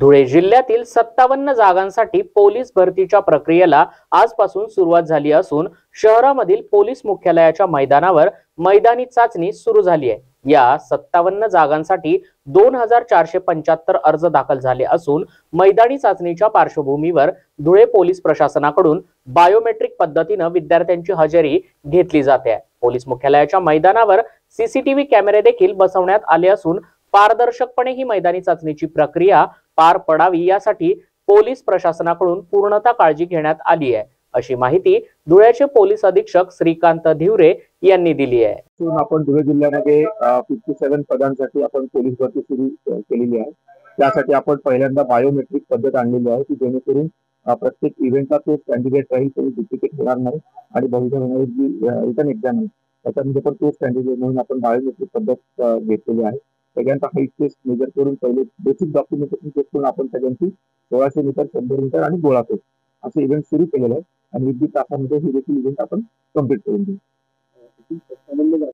धुळे जिल्ह्यातील सत्तावन्न जागांसाठी पोलीस भरतीच्या प्रक्रियेला आजपासून सुरुवात झाली असून शहरामधील पोलीस मुख्यालयाच्या मैदानावर मैदानी चाचणी सुरू झाली आहे. या सत्तावन्न जागांसाठी दोन हजार चारशे पंच्याहत्तर अर्ज दाखल झाले असून मैदानी चाचणीच्या पार्श्वभूमीवर धुळे पोलीस प्रशासनाकडून बायोमेट्रिक पद्धतीनं विद्यार्थ्यांची हजेरी घेतली जाते आहे. पोलीस मुख्यालयाच्या मैदानावर सीसीटीव्ही कॅमेरे देखील बसवण्यात आले असून पारदर्शकपणे ही मैदानी चाचणीची प्रक्रिया पार पडावी यासाठी पोलीस प्रशासनाकडून पूर्णता काळजी घेण्यात आली आहे. अशी माहिती धुळ्याचे पोलीस अधीक्षक श्रीकांत धिवरे यांनी दिली आहे. आपण धुळे जिल्ह्यामध्ये फिफ्टी सेव्हन पदांसाठी आपण पोलीस भरती सुरू केलेली आहे. त्यासाठी आपण पहिल्यांदा बायोमेट्रिक पद्धत आणलेली आहे की जेणेकरून प्रत्येक इव्हेंटला तो कॅन्डिडेट राहील तरी डुप्लिकेट होणार नाही आणि भविष्यात होणारी जी रिटर्न एक्झाम आहे त्याच्यामध्ये पण तोच कॅन्डिडेट म्हणून आपण बायोमेट्रिक पद्धत घेतलेली आहे. सगळ्यांचा हाईट टेस्ट मेजर करून पहिले बेसिक डॉक्युमेंटेशन चेक करून आपण सगळ्यांची सोळाशे मीटर शंभर मीटर आणि गोळा फेक असे इव्हेंट सुरू केलेले आहे आणि विद्युत तासामध्ये हे देखील इव्हेंट आपण कंप्लीट करून देऊ.